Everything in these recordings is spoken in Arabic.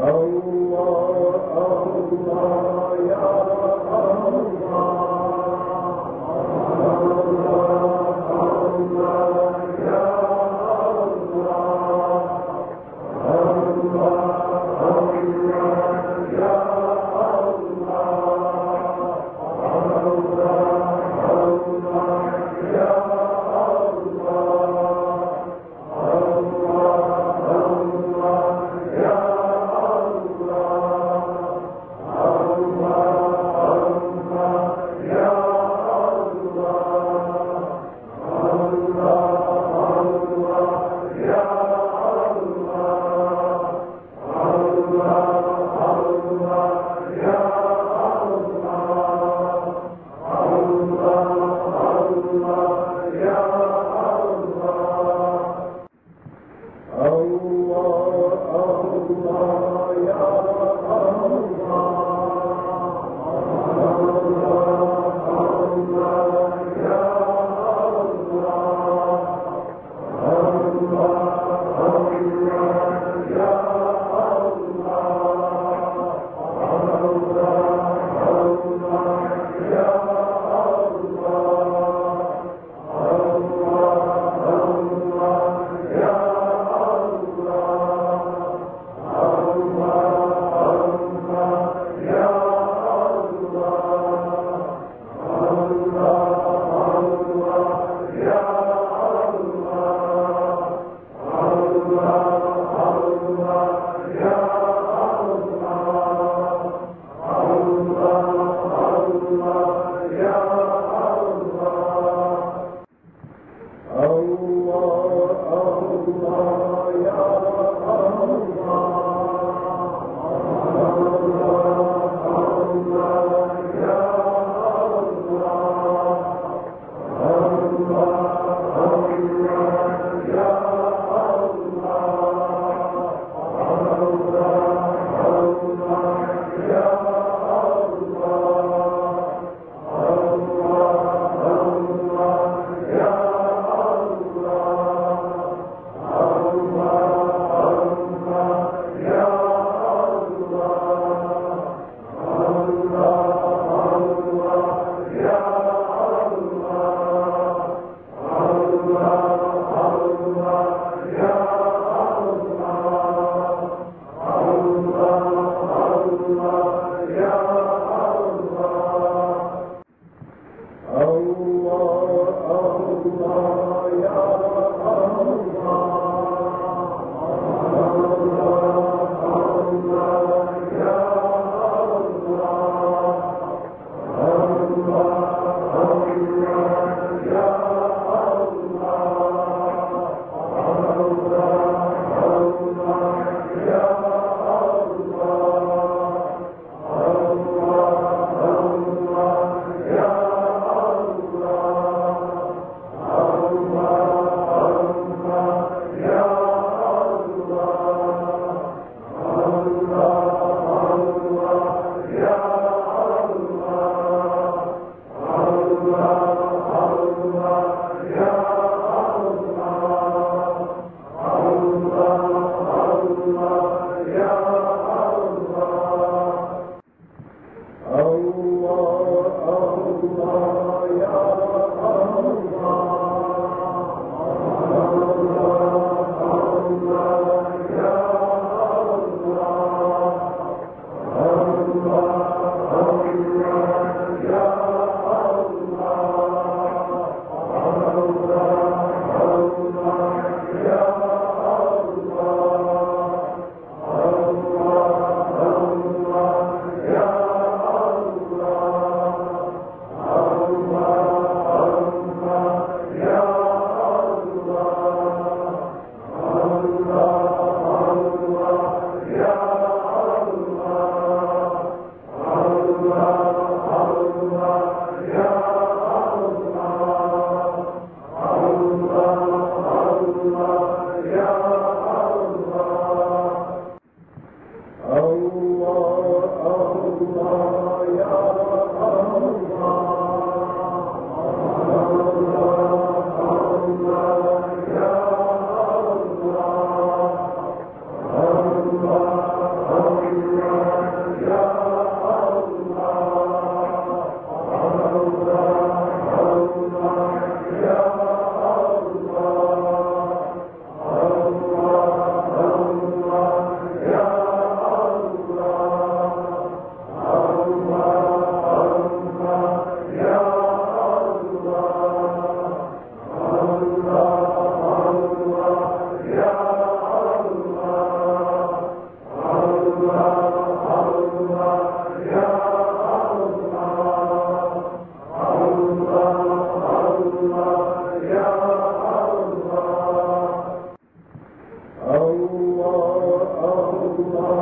الله يا الله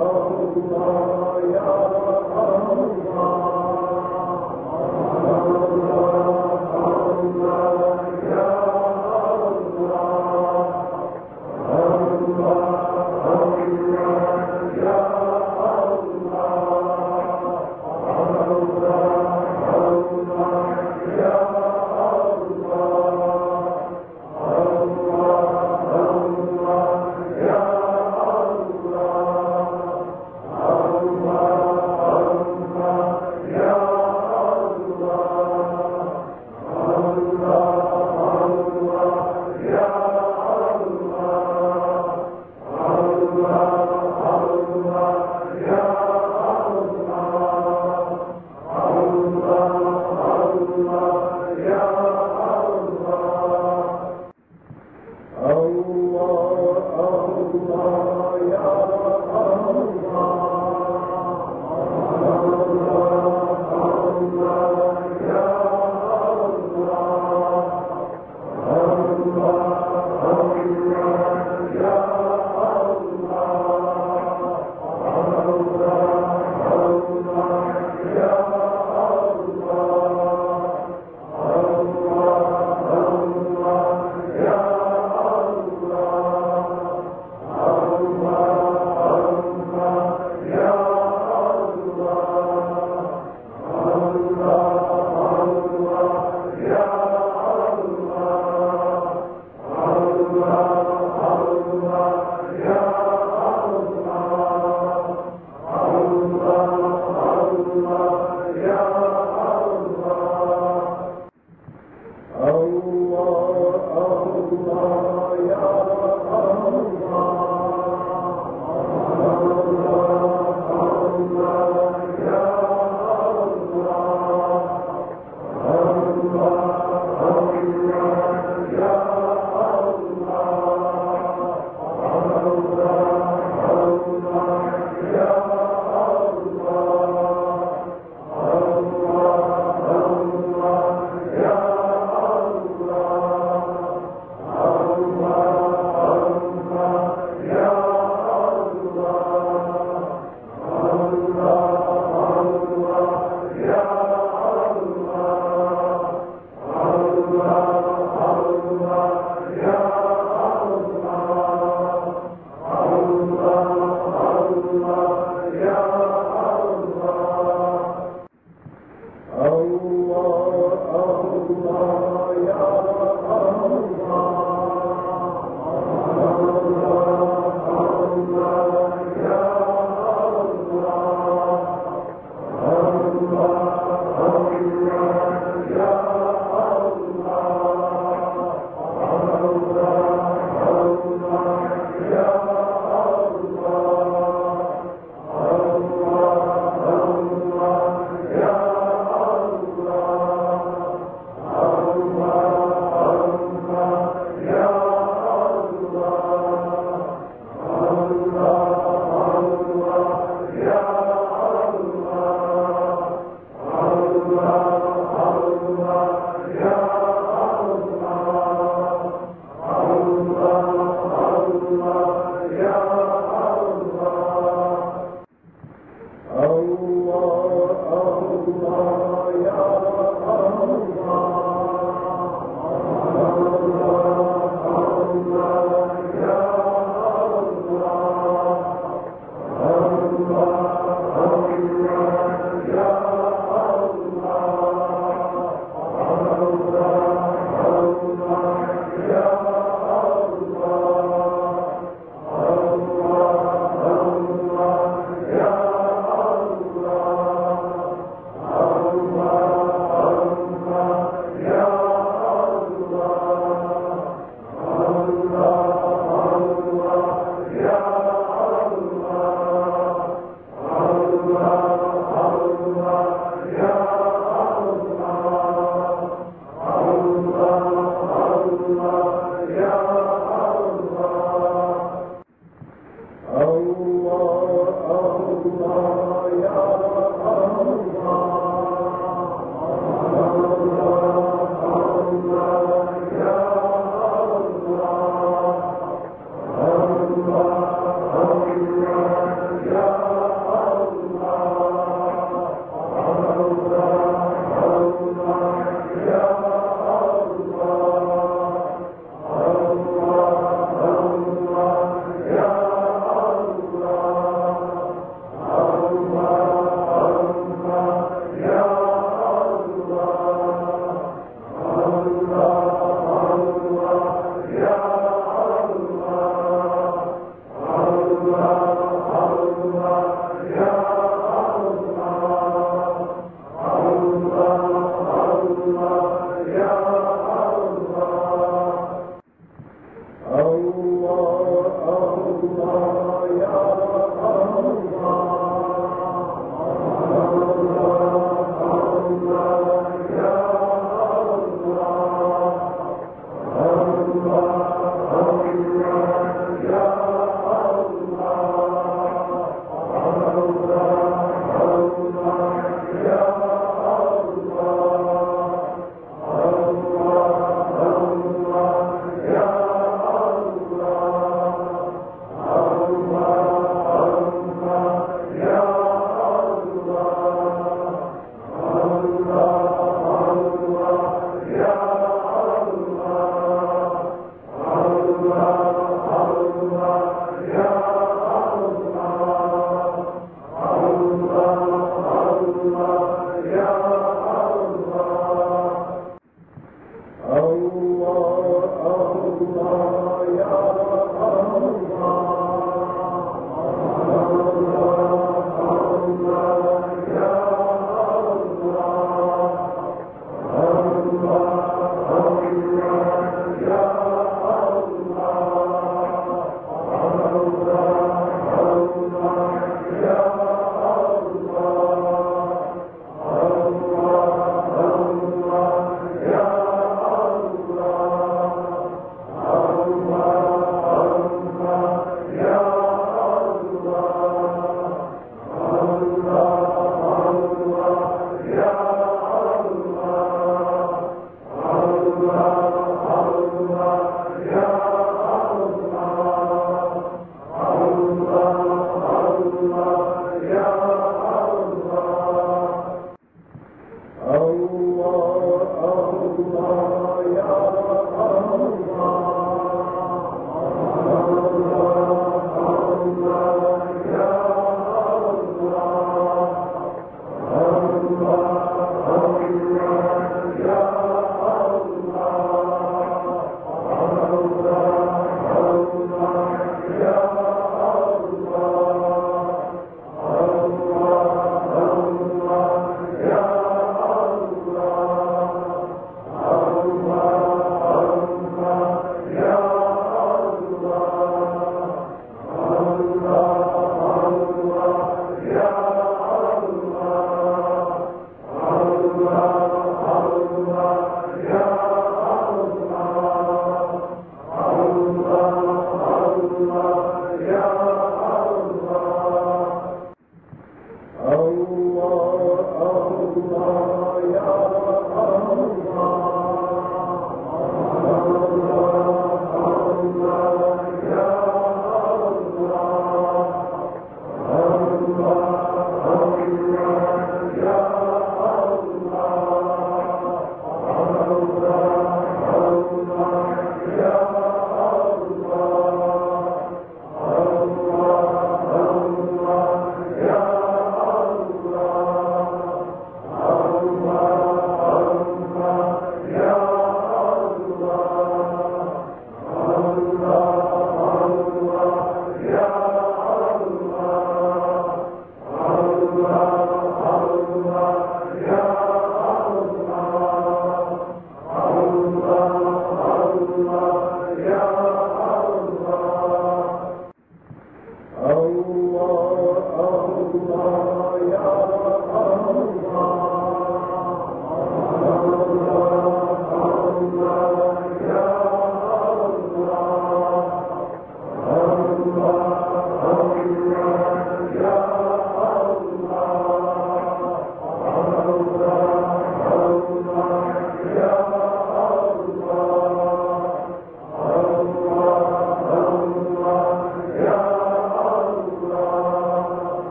الله يا رب الله Oh, Allah, Ya Allah.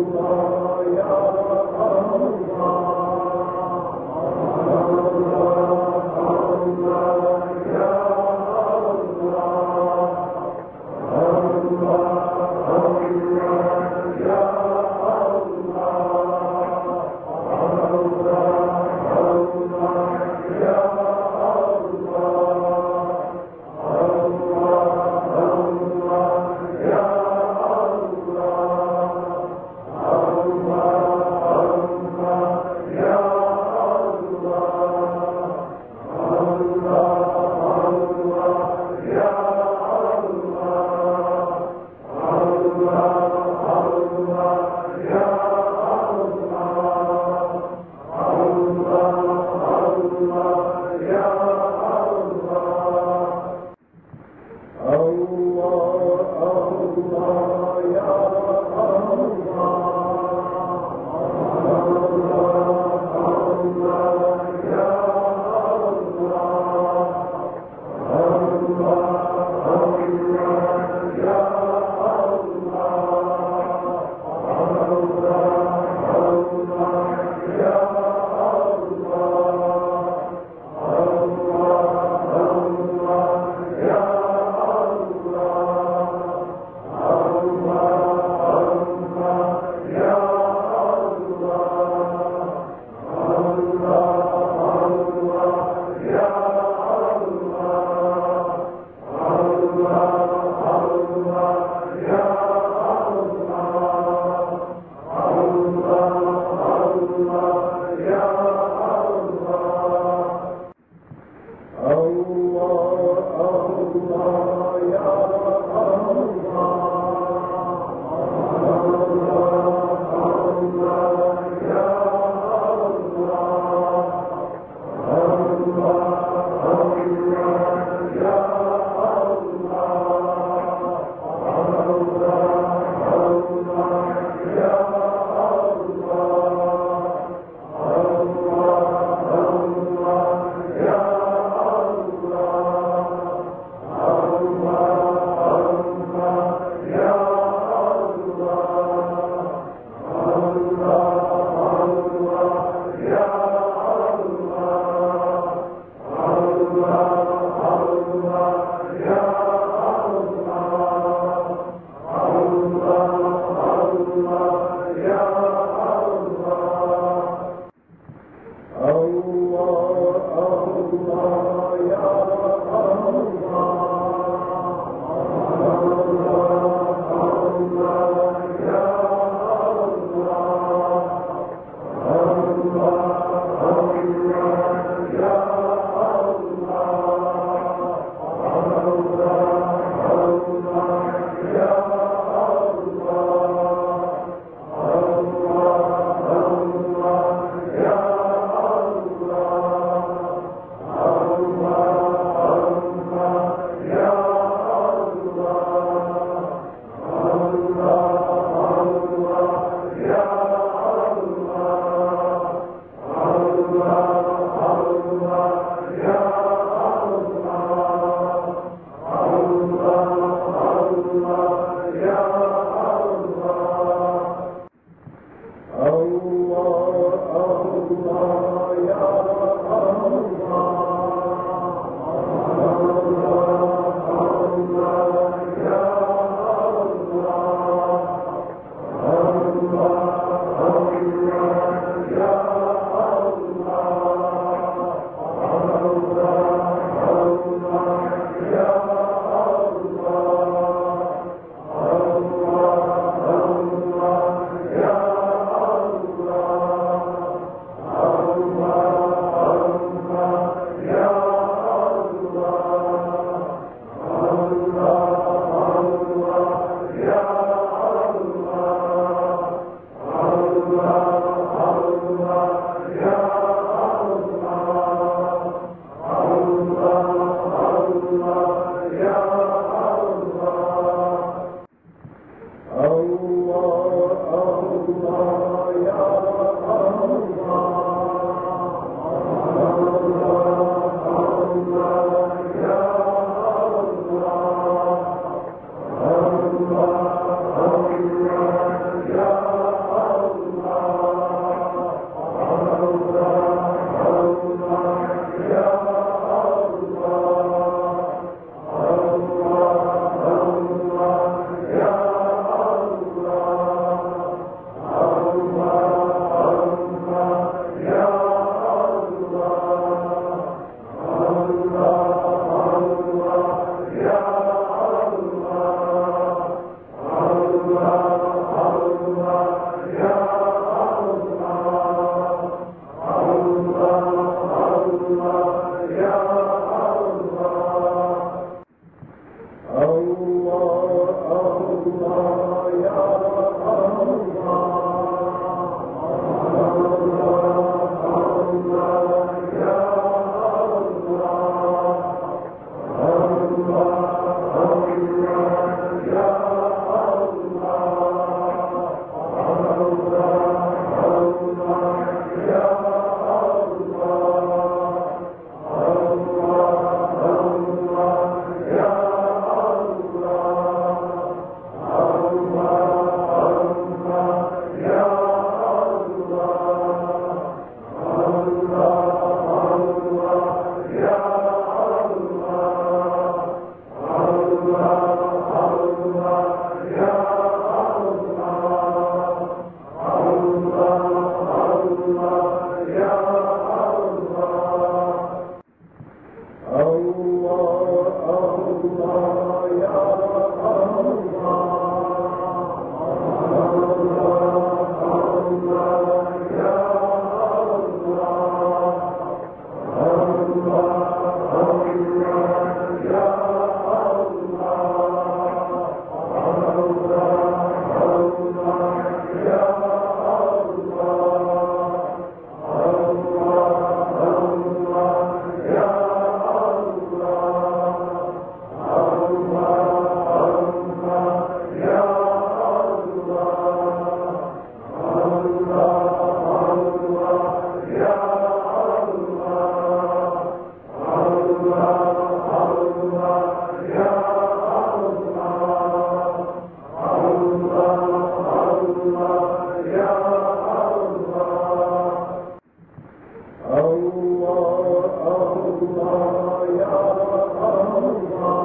الله الله يا Hallelujah. Allah, Ya Allah.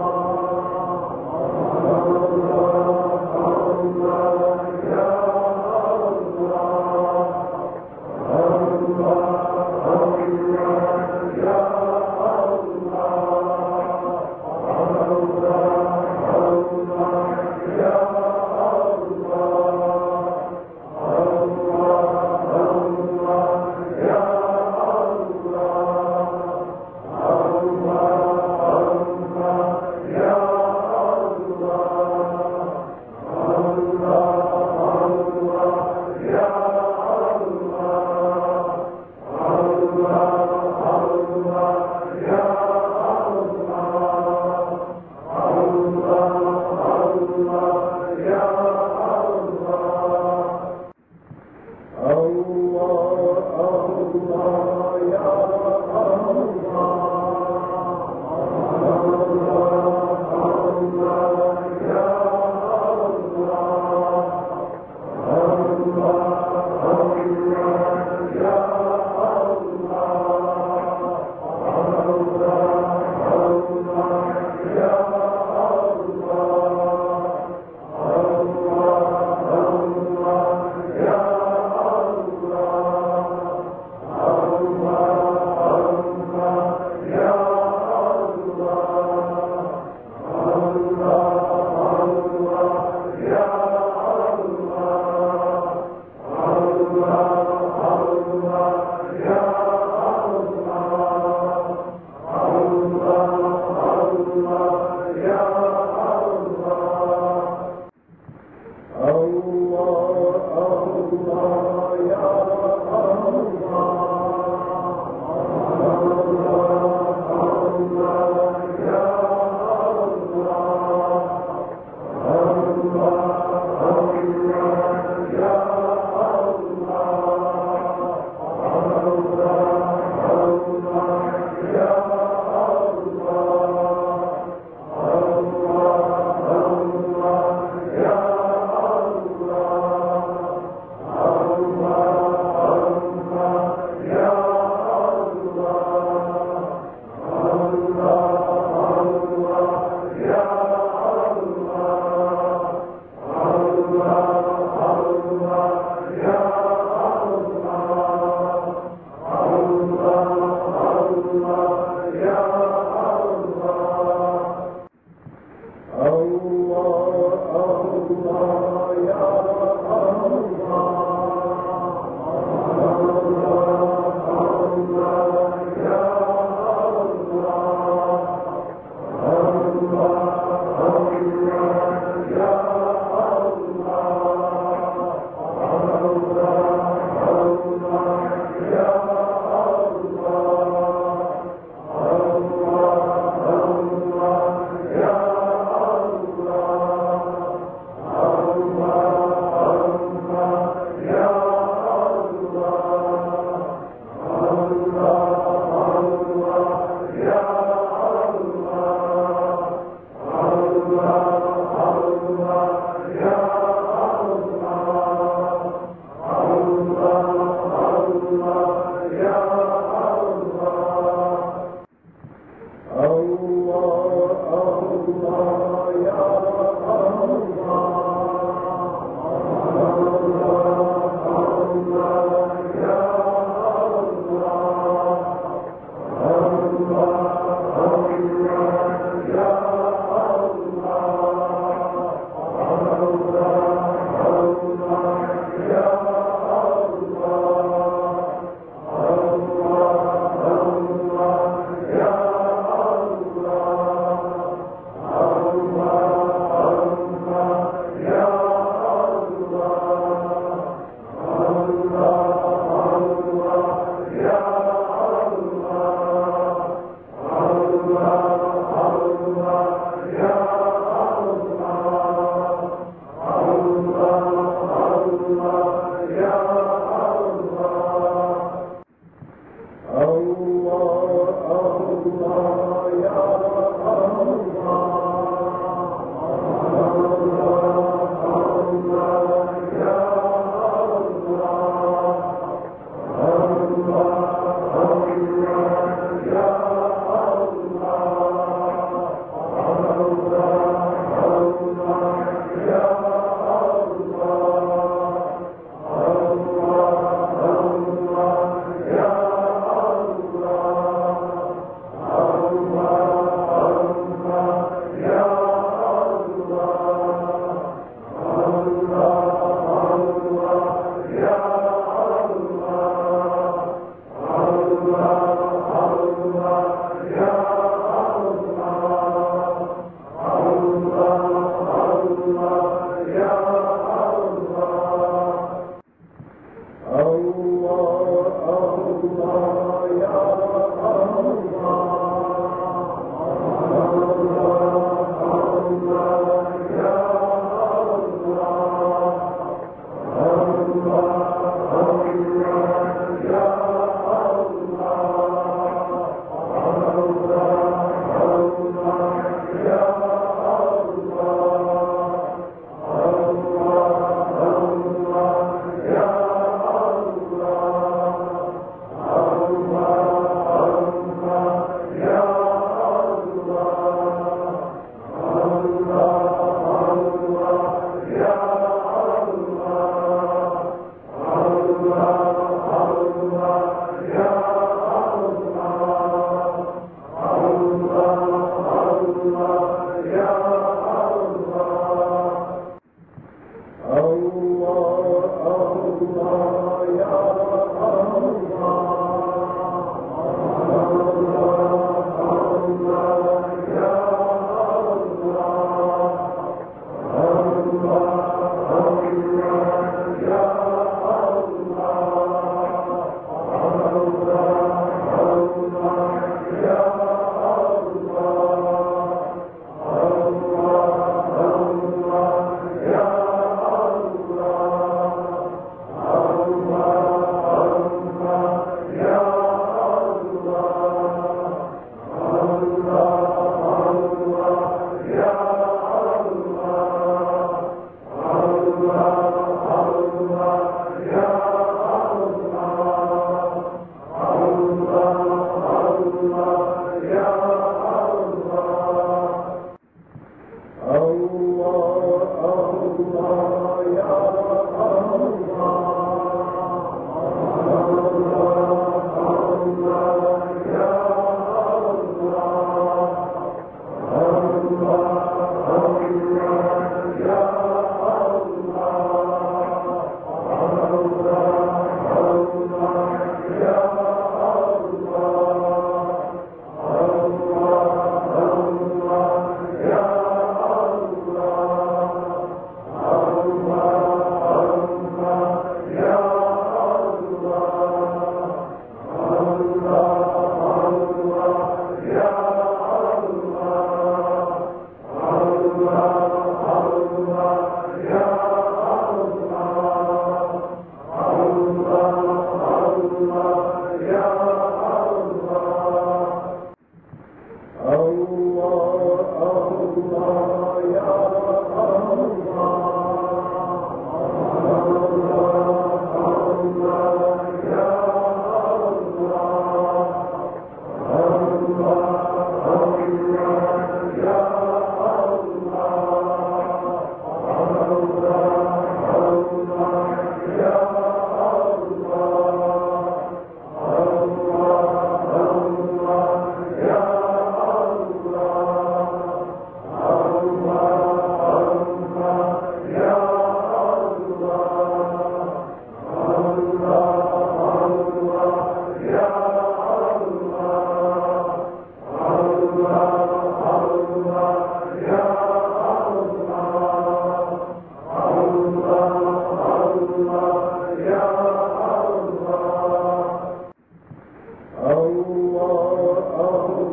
الله الله يا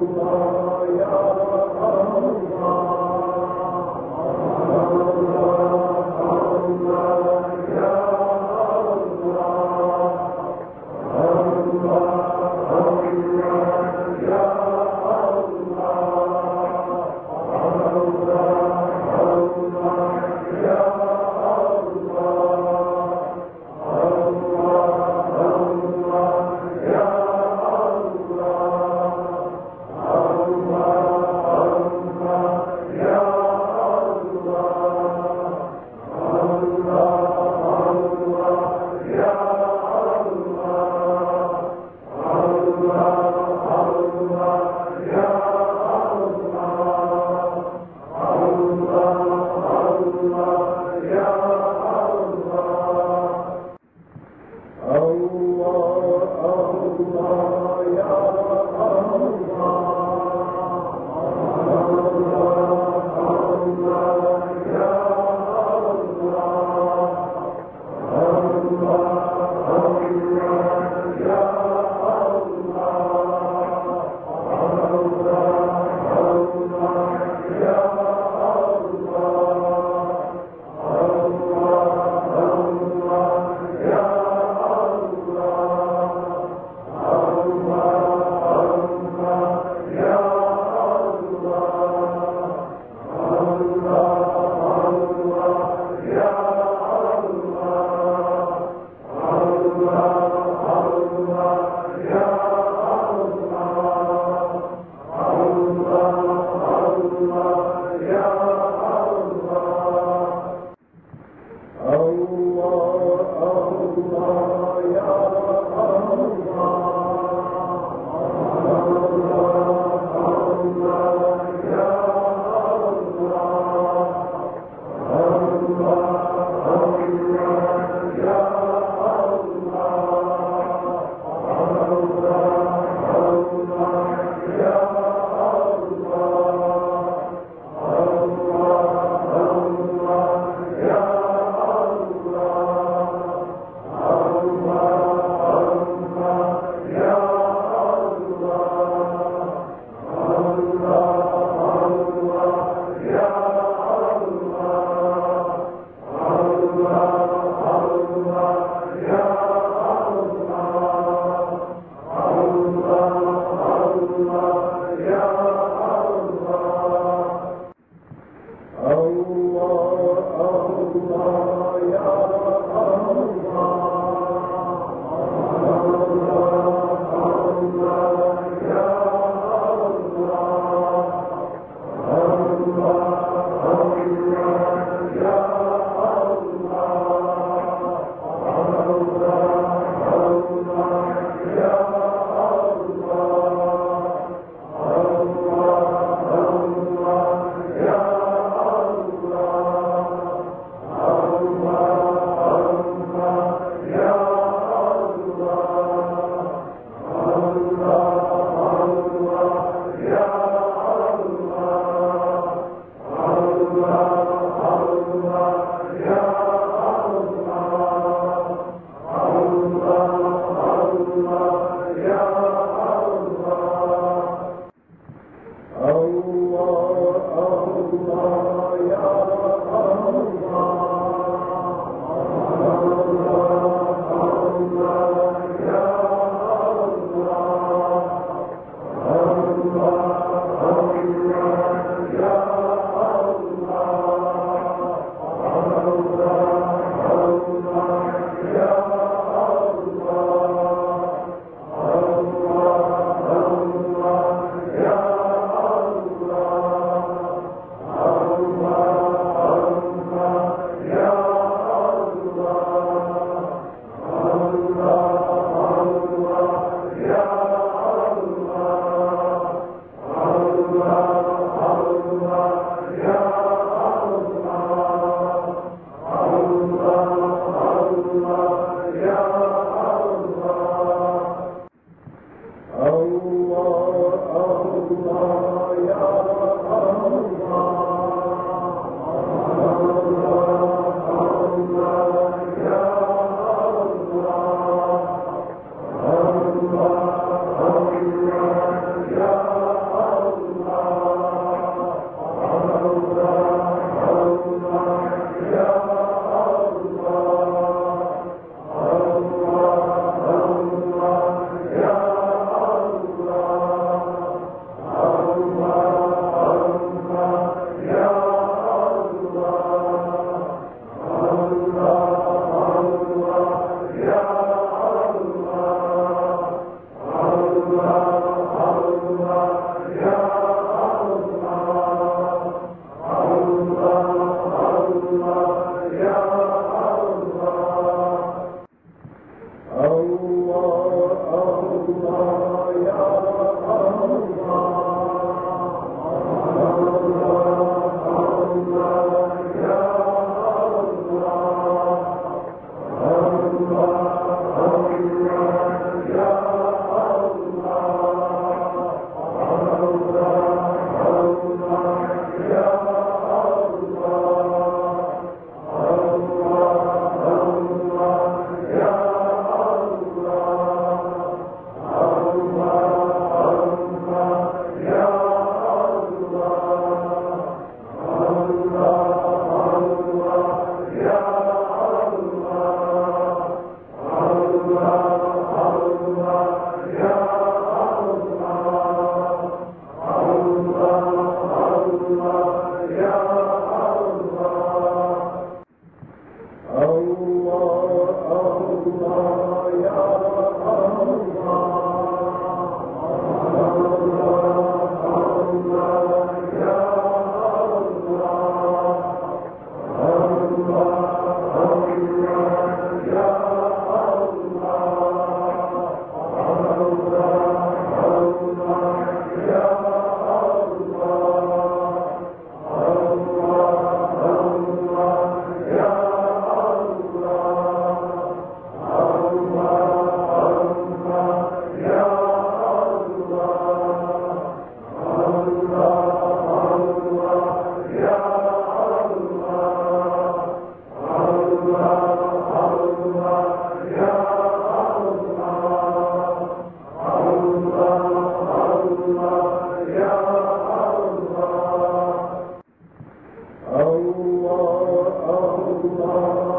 الله الله. الله يا الله Allah, Allah, Ya الله يا الله الله. الله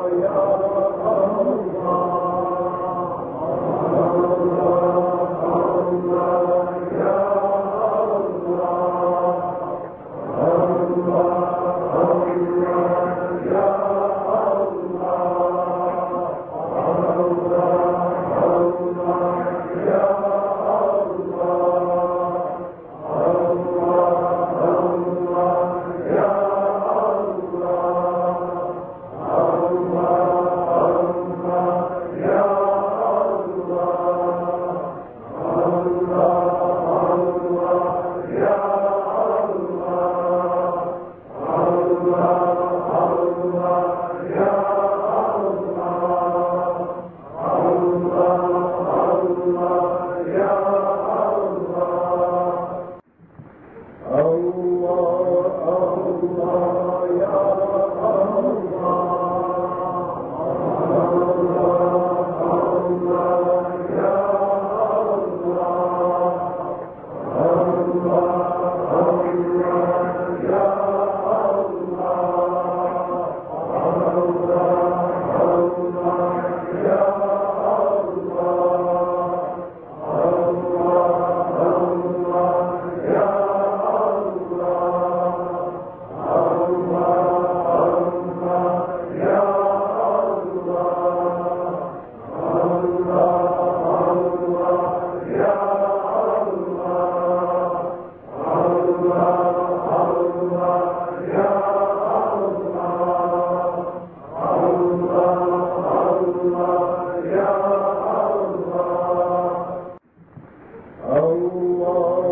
الله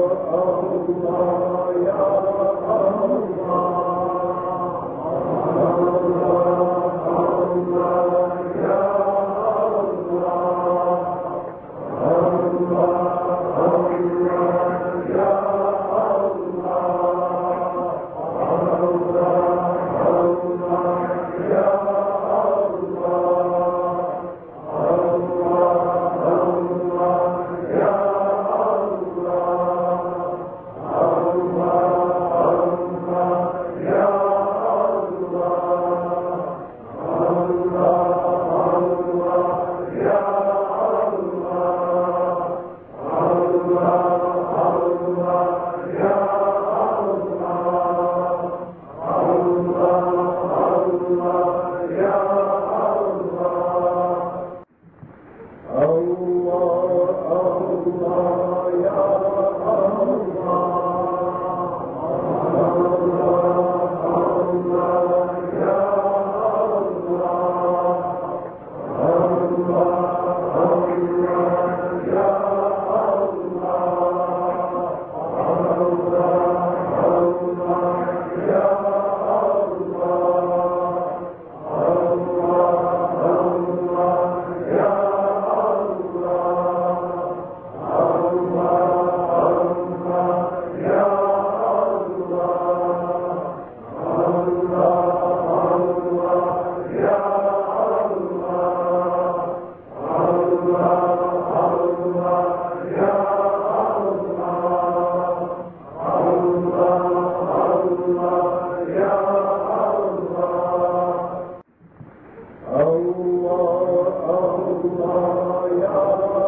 الله الله يا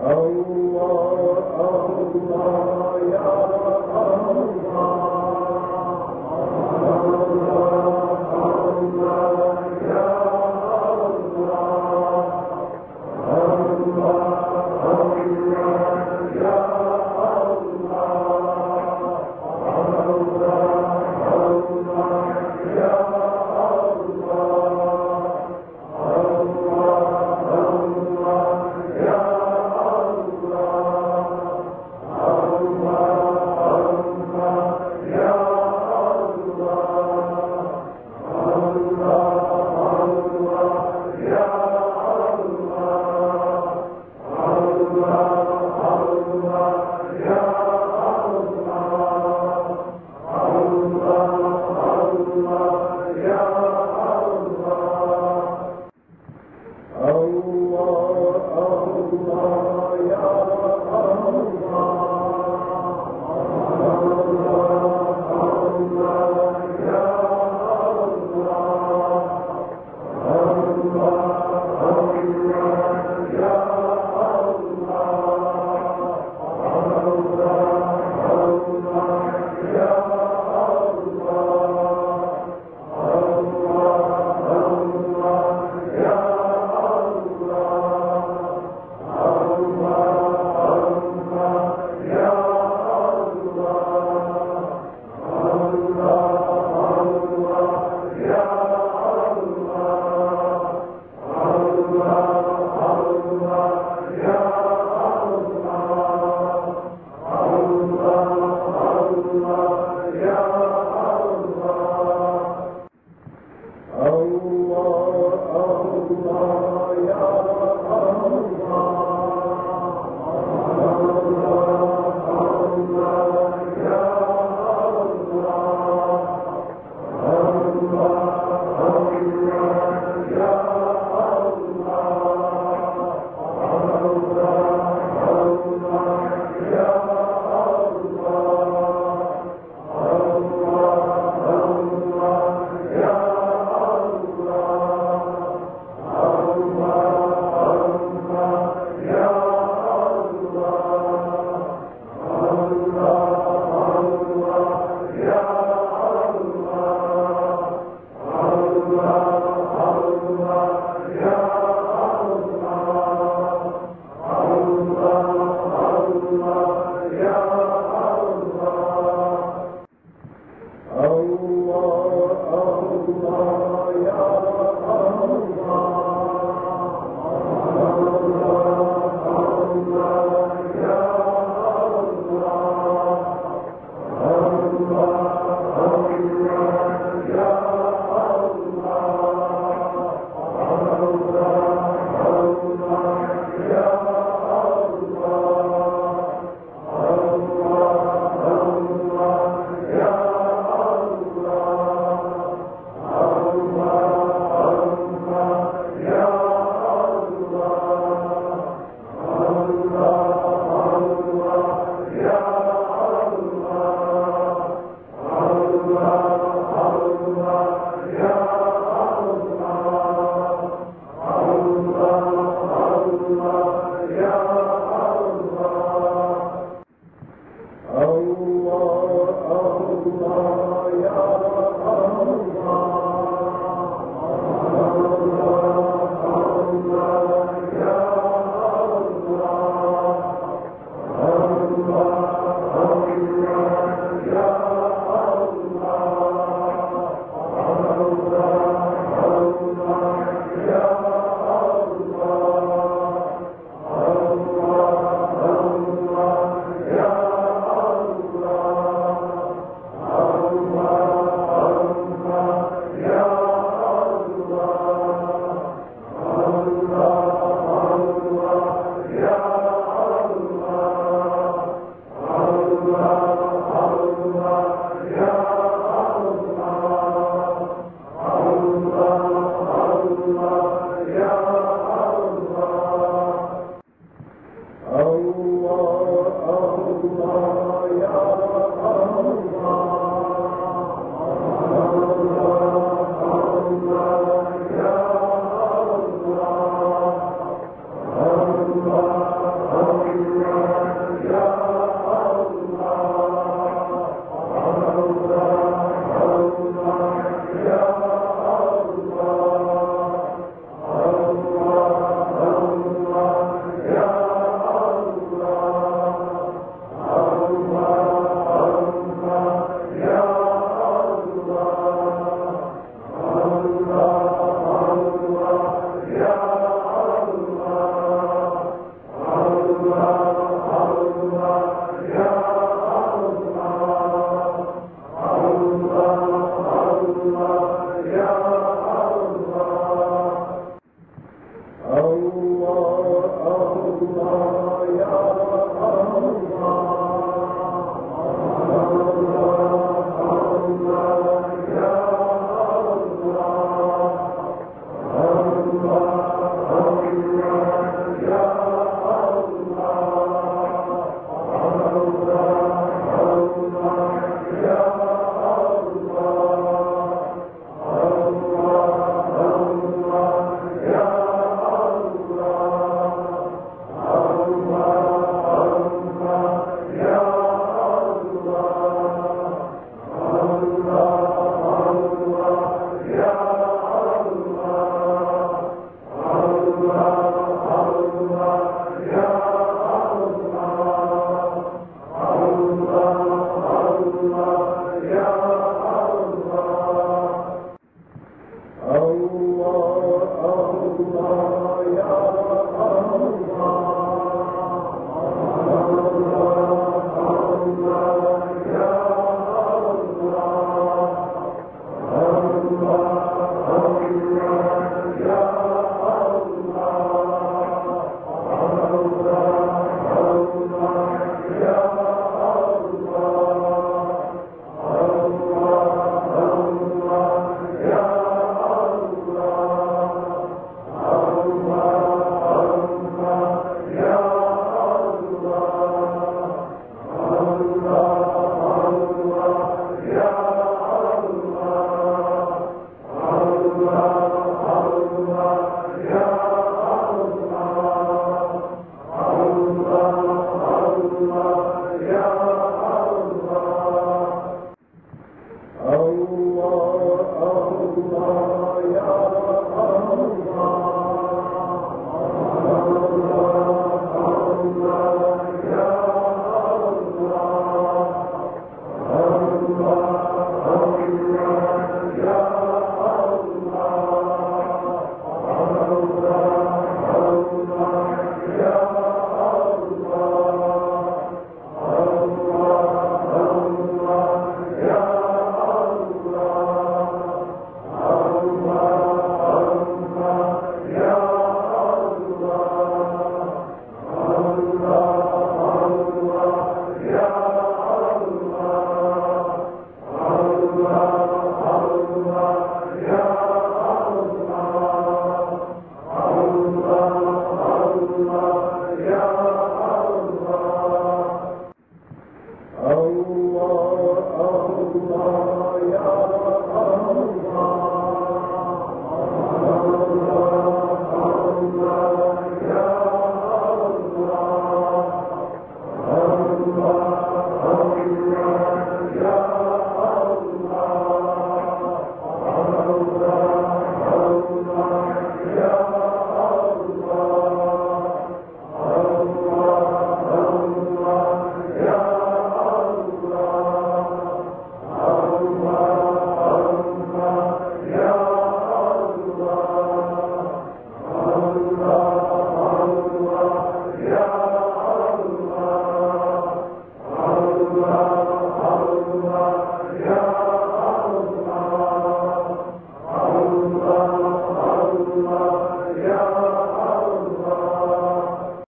الله الله يا الله الله يا Allah, Allah, ya Allah. الله الله يا Allah, Allah, ya Allah.